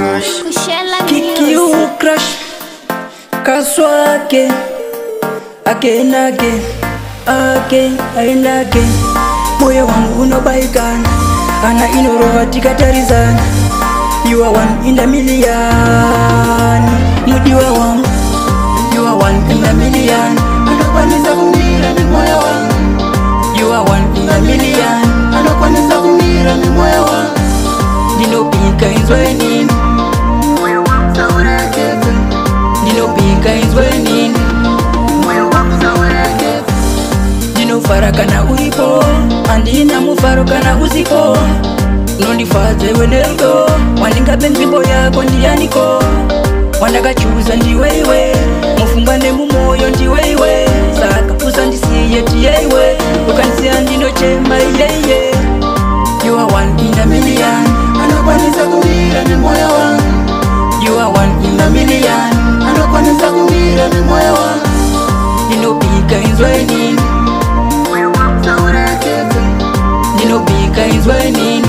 crush Kiki u crush Kaswa ake Again again Ake and again Moyo wangu baigana Ana inorova tikatarizana You are one in a million Mudiwa wangu You are one in a million Anokwanisa kumira ni moyo wangu You are one in a million Anokwanisa kumira ni moyo wangu pika inzwe nini kufara kana uripo andina mufaro kana uzipo nondifadzewe nerudo wandingabe nzimbo yako ndianiko wandakachuza ndiwewe mufungwa ndizwa inini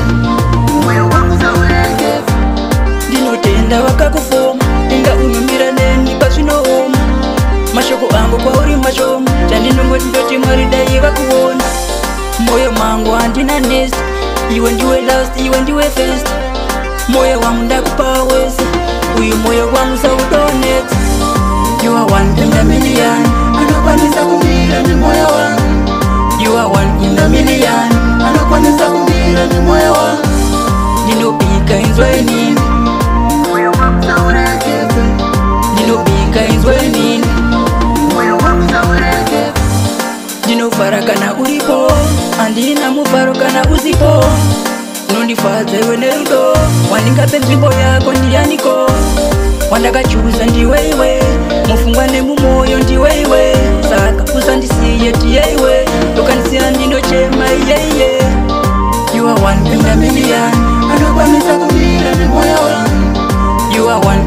ndinotenda wakakufoma inga unumira neni pazvinooma mashoko angu kwauri mashomo chandinongoti ndoti mwari daiva kuona mwoyo mangu handina nesi iwe ndiwe last iwe ndiwe first mwoyo wangu ndakupawese uyu mwoyo wangu sautonetsa so ndinofara kana uripo handina mufaro kana uzipo unondifadza iwe nerudo wandingape nzvimbo yako ndiyaniko wandakachiusa ndiwe iwe mufungwa nemumwoyo ndiwe iwe saka usandisiye tiye iwe ndokanisiya ndinochema iyeiye anokwanisa kumira nemoyo wan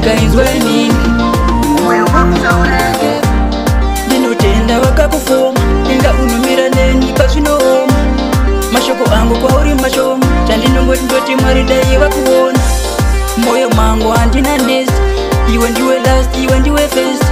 ikaizwe nini ndinotenda vakakufoma inga unomira neni pazvinooma mashoko angu kwauri mashoma chandinongoti ndoti mwari daiyeva kuona mwoyo mangu handina nest iwe ndiwe last iwe ndiwe fest